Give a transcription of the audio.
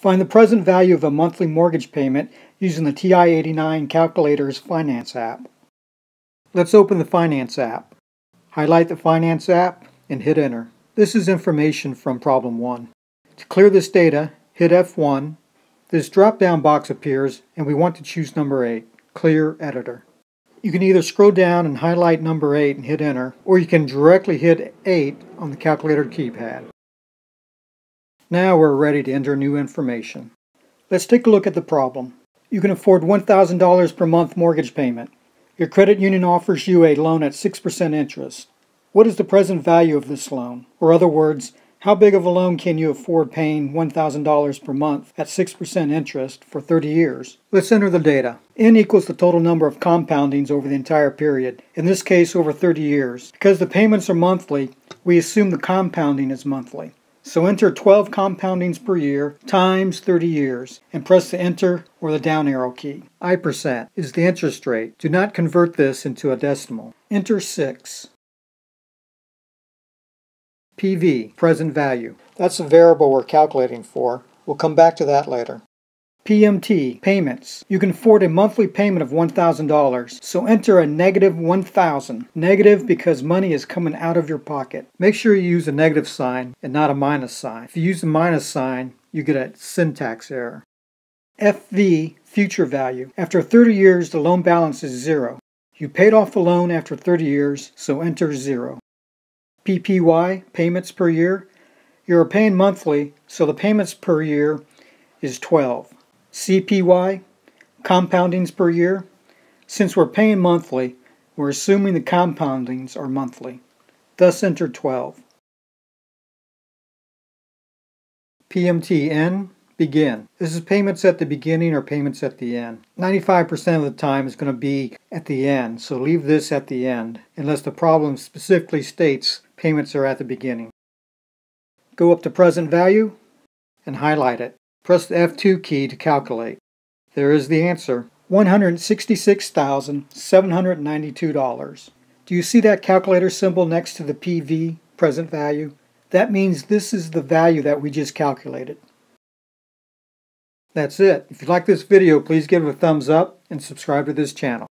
Find the present value of a monthly mortgage payment using the TI-89 Calculator's Finance app. Let's open the Finance app. Highlight the Finance app and hit Enter. This is information from problem 1. To clear this data, hit F1. This drop-down box appears and we want to choose number 8, Clear Editor. You can either scroll down and highlight number 8 and hit enter, or you can directly hit 8 on the calculator keypad. Now we're ready to enter new information. Let's take a look at the problem. You can afford $1,000 per month mortgage payment. Your credit union offers you a loan at 6% interest. What is the present value of this loan? Or other words, how big of a loan can you afford paying $1,000 per month at 6% interest for 30 years? Let's enter the data. N equals the total number of compoundings over the entire period, in this case over 30 years. Because the payments are monthly, we assume the compounding is monthly. So enter 12 compoundings per year times 30 years and press the enter or the down arrow key. I percent is the interest rate. Do not convert this into a decimal. Enter 6. PV, present value. That's a variable we're calculating for. We'll come back to that later. PMT, payments. You can afford a monthly payment of $1,000, so enter a negative 1,000. Negative because money is coming out of your pocket. Make sure you use a negative sign and not a minus sign. If you use a minus sign, you get a syntax error. FV, future value. After 30 years, the loan balance is zero. You paid off the loan after 30 years, so enter zero. PPY, payments per year. You're paying monthly, so the payments per year is 12. CPY, compoundings per year. Since we're paying monthly, we're assuming the compoundings are monthly. Thus enter 12. PMTN, begin. This is payments at the beginning or payments at the end. 95% of the time is going to be at the end, so leave this at the end, unless the problem specifically states payments are at the beginning. Go up to present value and highlight it. Press the F2 key to calculate. There is the answer, $166,792. Do you see that calculator symbol next to the PV, present value? That means this is the value that we just calculated. That's it. If you like this video, please give it a thumbs up and subscribe to this channel.